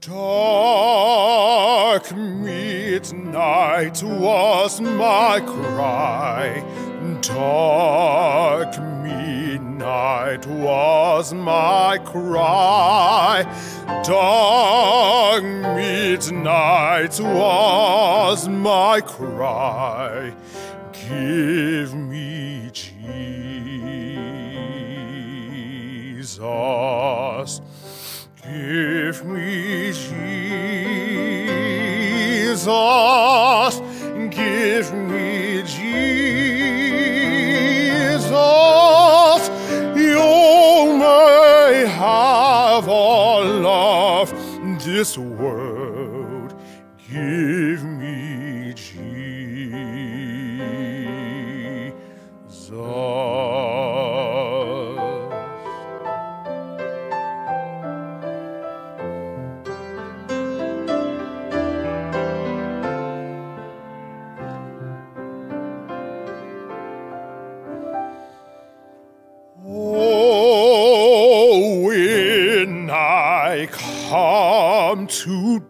Dark midnight was my cry. Dark midnight was my cry. Dark midnight was my cry. Give this world.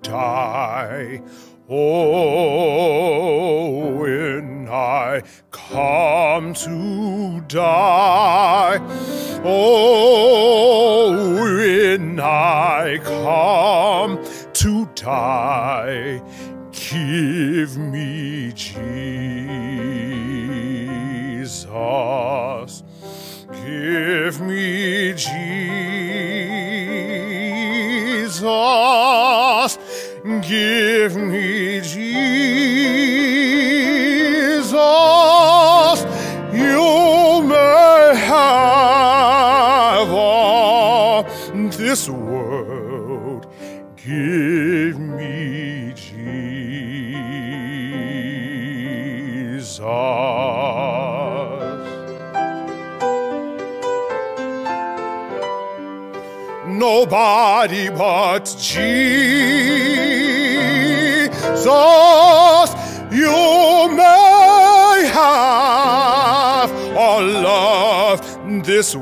Die, oh, when I come to die, oh, when I come to die, give me Jesus. Give me Jesus. Give me Jesus. You may have all this world. Give me Jesus. Nobody but Jesus. You may have all of this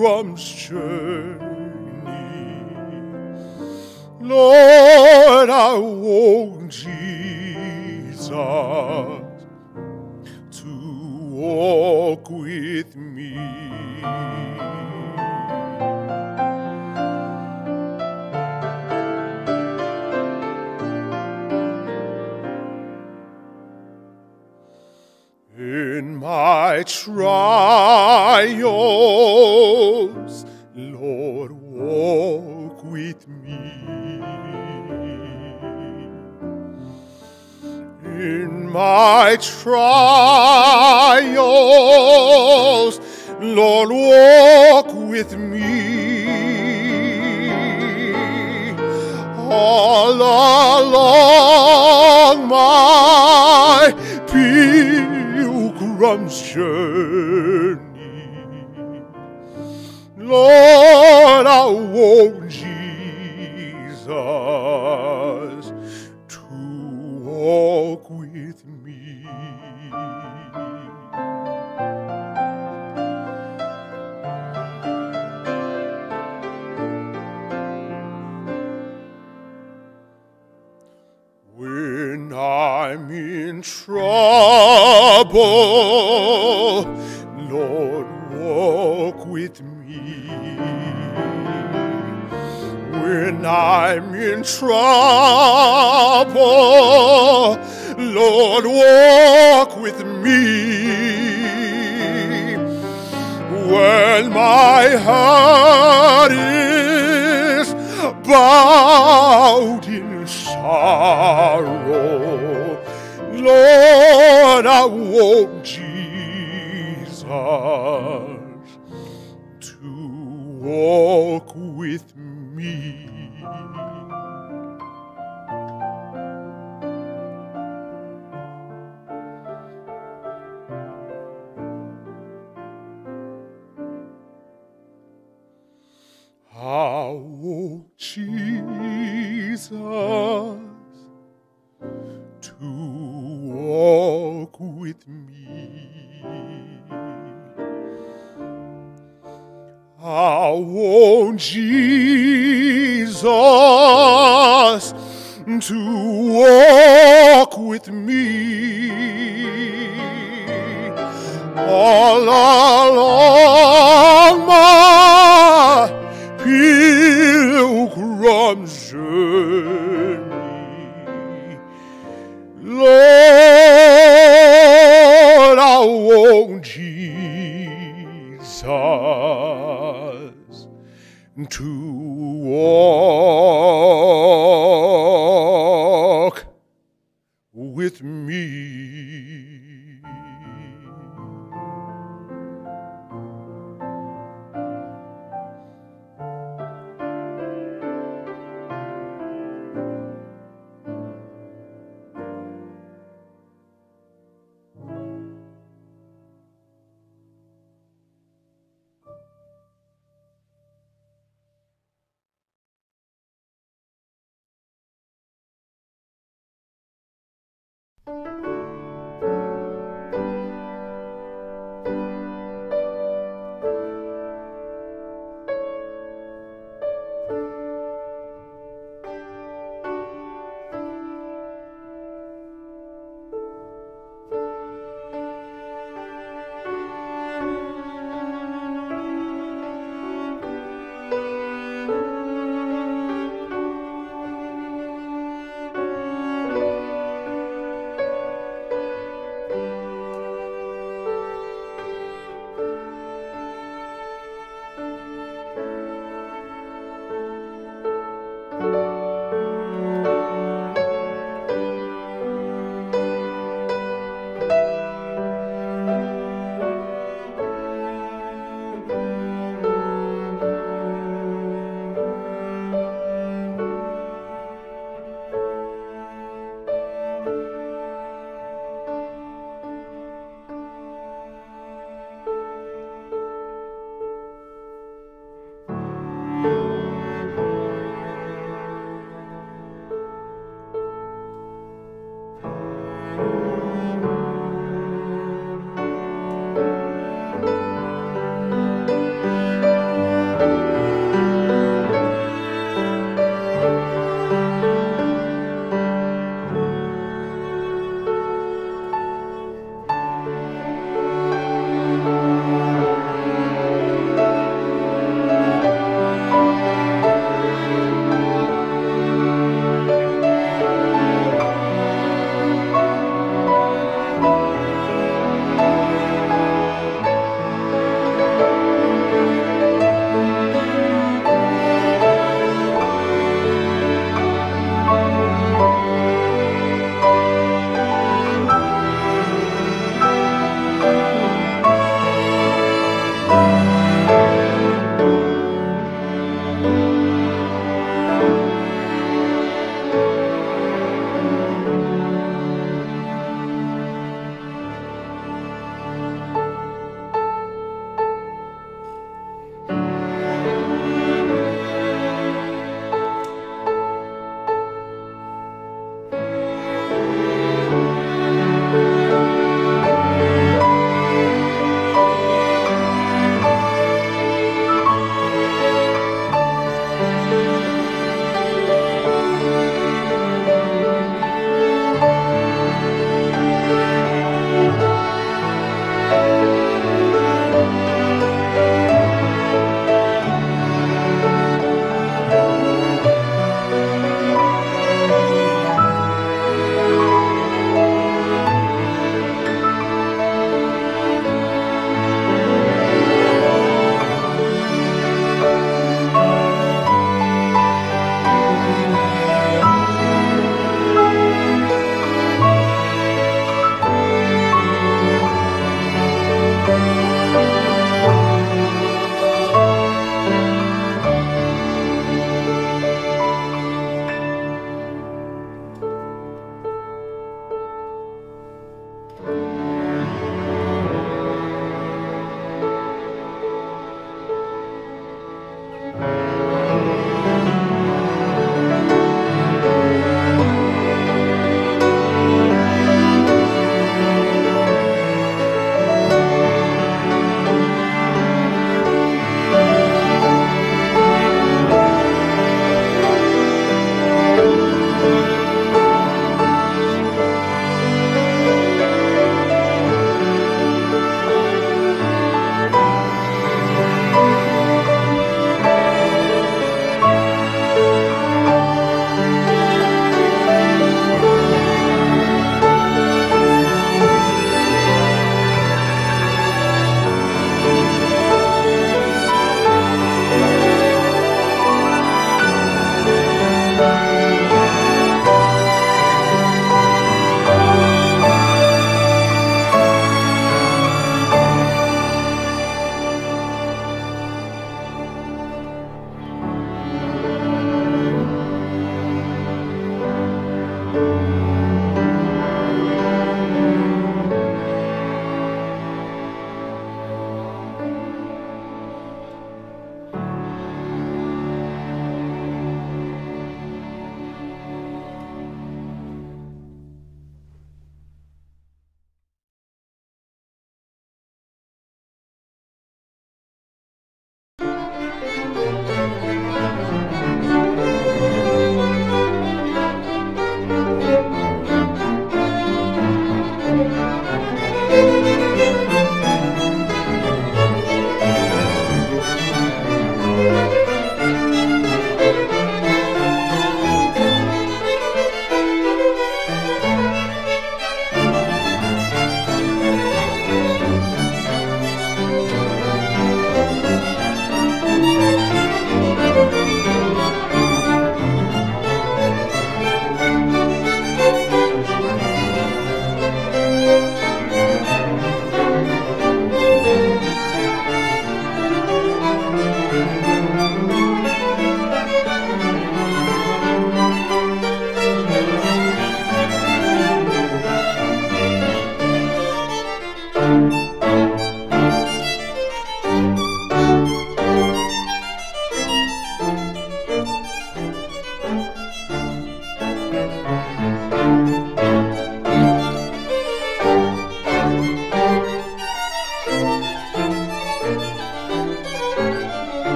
journey. Lord, I want Jesus to walk with me. In my trials, Lord, walk with me. In my trials, Lord, walk with me. All along my pilgrim's journey, Lord, I want Jesus to walk with me. When I'm in trouble, I'm Jesus to walk with me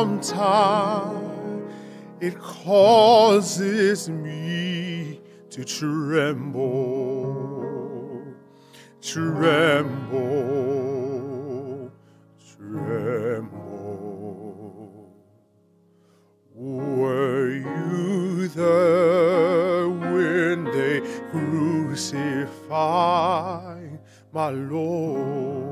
sometimes it causes me to tremble, tremble, tremble. Were you there when they crucified my Lord?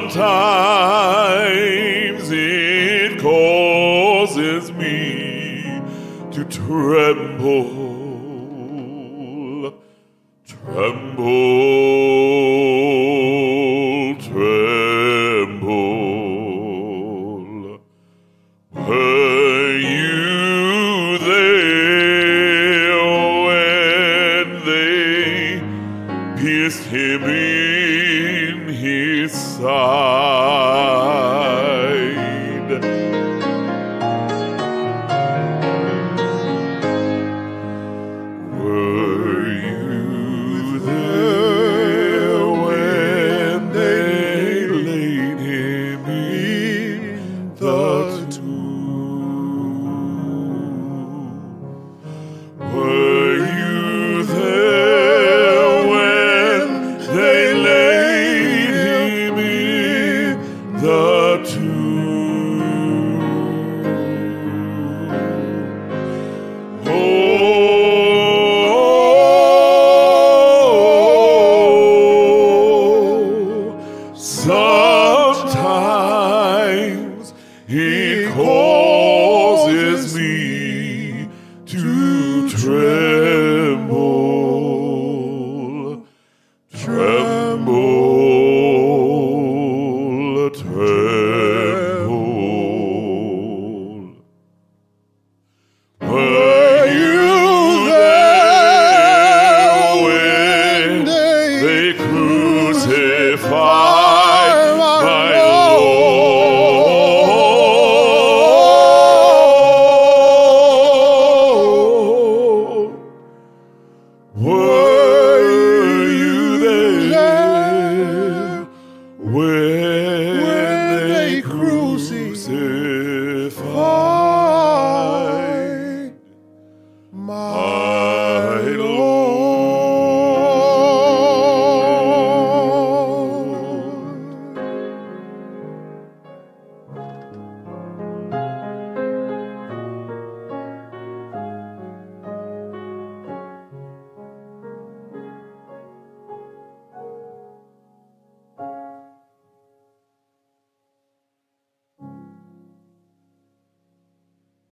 Sometimes it causes me to tremble. He